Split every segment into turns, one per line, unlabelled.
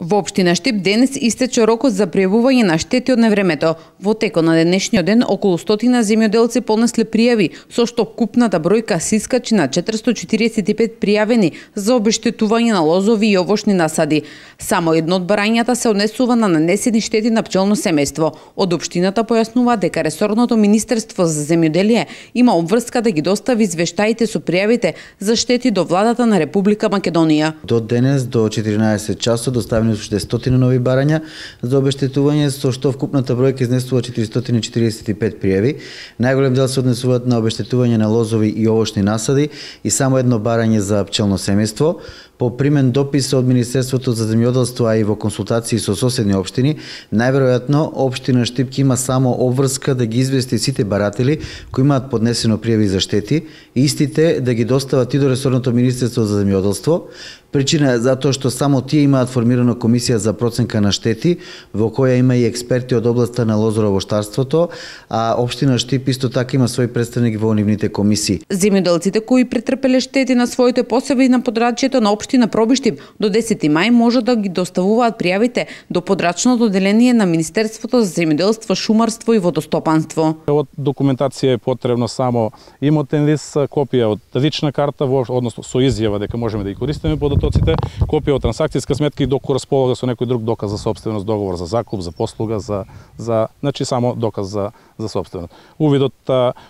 Во општина Штип денес истече рокот за пријавување на штети од невремето. Во текот на денешниот ден околу стотина земјоделци понесле пријави, со што купната бројка се искачи на 445 пријавени за обештетување на лозови и овошни насади. Само едно од барањата се однесува на нанесени штети на пчелно семејство. Од општината појаснува дека ресорното министерство за земјоделие има обврска да ги достави извештаите со пријавите за штети до владата на Република Македонија.
До денес до 14 часот доставени направени уште стотина нови барања за обештетување, со што вкупната бројка изнесува 445 пријави. Најголем дел се однесуваат на обештетување на лозови и овошни насади и само едно барање за пчелно семејство. По примен допис од Министерството за земјоделство, а и во консултации со соседни општини, најверојатно општина Штипки има само обврска да ги извести сите баратели кои имаат поднесено пријави за штети, и истите да ги достават и до ресорното Министерство за земјоделство. Причина е затоа што само тие имаат формирана комисија за проценка на штети, во која има и експерти од областта на лозоровоштарството, а општина Штип исто така има свој представник во нивните комисии.
Земјоделците кои претрпеле штети на своите посеви на подрачјето на општина Пробиштип до 10 мај може да ги доставуваат пријавите до подрачното деление на Министерството за земјоделство, шумарство и водостопанство.
Од документација е потребно само имотен лист, копија од лична карта, односно со изјава дека можеме да ги користиме податоците, копија од трансакцијска сметка и доку располага со некој друг доказ за собственост, договор за закуп, за послуга, за за значи само доказ за за собственост. Увидот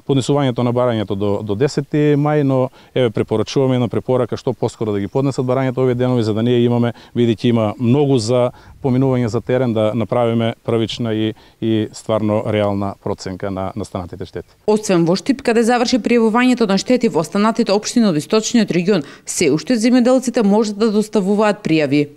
поднесувањето на барањето до до 10 мај, но еве препорачуваме на препорака што поскоро да ги поднесат барањето овие денови за да ние имаме бидејќи има многу за поминување за терен да направиме првична и и стварно реална проценка на настанатите штети.
Освен во Штип каде заврши пријавувањето на штети во останатите општини од источниот регион, се уште земјоделците можат да доставуваат пријави.